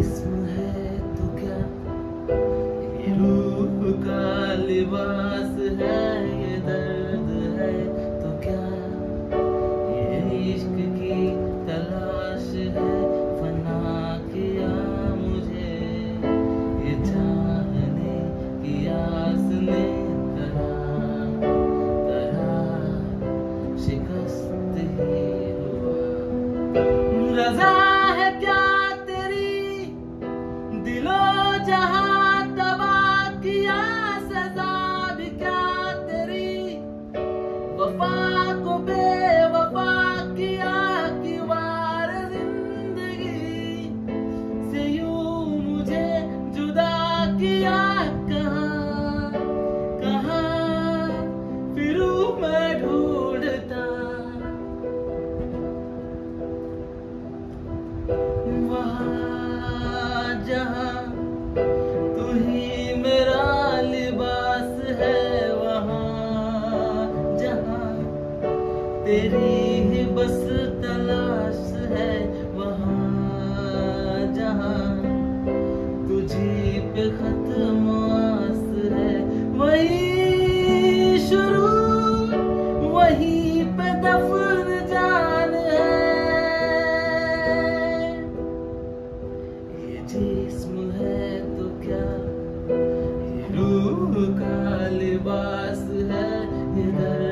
جسم ہے تو کیا؟ یہ روح کا لباس ہے، یہ درد ہے تو کیا؟ یہ عشق کی تلاش ہے، فنا کیا مجھے؟ یہ جاننے کی آس نے شکست جہاں تو تیری ہی بس تلاش ہے وہاں، جہاں تجھے پہ ختم آس ہے۔ وہی شروع، وہی پہ جسم ہے تو کیا؟ یہ روح کا لباس ہے